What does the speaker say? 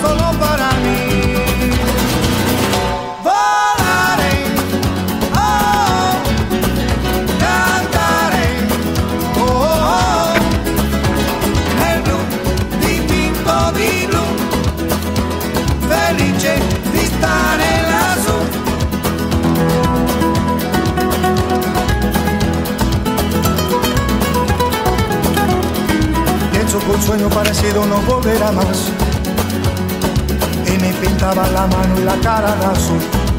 solo para mí. Volaré, oh, oh. cantaré, oh, oh, oh. El blu, di bimbo di blu, felice di stare lassù. Pienso que un sueño parecido no volverá más Pintaba la mano y la cara de azul.